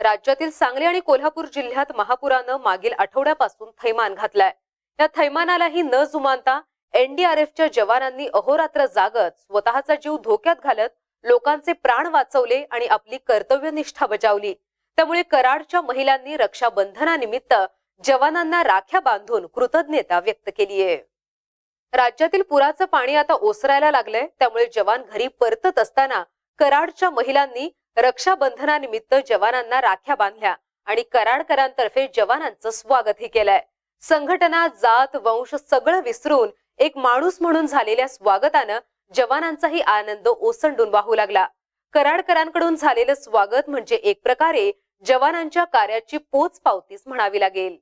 राज्यातील सांगली आणि कोल्हापूर जिल्ह्यात महापुरानं मागील आठवड्यापासून थैमान घातलाय. या थैमानालाही न जुमानता एनडीआरएफच्या जवानांनी अहोरात्र जागत स्वतःचा जीव धोक्यात घालत लोकांचे प्राण वाचवले आणि आपली कर्तव्यनिष्ठा बजावली. त्यामुळे कराडच्या महिलांनी रक्षाबंधनानिमित्त जवानांना राख्या बांधून कृतज्ञता व्यक्त केली आहे. राज्यातील पुराचं पाणी आता ओसरायला लागलंय त्यामुळे जवान घरी परतत असताना कराडच्या महिलांनी रक्षाबंधनानिमित्त जवानांना राख्या बांधल्या आणि कराडकरांतर्फे जवानांचं स्वागतही केलंय. संघटना जात वंश सगळं विसरून एक माणूस म्हणून झालेल्या स्वागतानं जवानांचाही आनंद ओसंडून वाहू लागला. कराडकरांकडून झालेलं स्वागत म्हणजे एक प्रकारे जवानांच्या कार्याची पोच पावतीच म्हणावी लागेल.